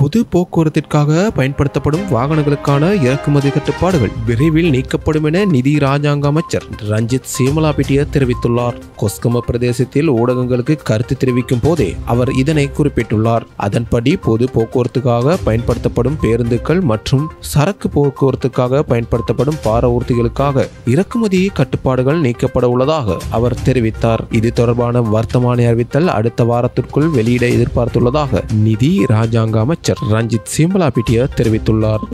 பொது போக்குவரத்திற்காக பயன்படுத்தப்படும் வாகனங்களுக்கான இறக்குமதி கட்டுப்பாடுகள் விரைவில் நீக்கப்படும் என நிதி ராஜாங்க அமைச்சர் ரஞ்சித் சீமலாபிட்டிய தெரிவித்துள்ளார். கொஸ்கம பிரதேசத்தில் ஊடகங்களுக்கு கருத்து தெரிவிக்கும் போதே அவர் இதனை குறிப்பிட்டுள்ளார். அதன்படி பொது போக்குவரத்துக்காக பயன்படுத்தப்படும் பேருந்துகள் மற்றும் சரக்கு போக்குவரத்துக்காக பயன்படுத்தப்படும் பார ஊர்திகளுக்காக இறக்குமதி கட்டுப்பாடுகள் நீக்கப்பட உள்ளதாக அவர் தெரிவித்தார். இது தொடர்பான வர்த்தமானி அறிவித்தல் அடுத்த வாரத்திற்குள் வெளியிட எதிர்பார்த்துள்ளதாக நிதி ராஜாங்க அமைச்சர் ரஞ்சித் சிம்பலாபிட்டிய தெரிவித்துள்ளார்.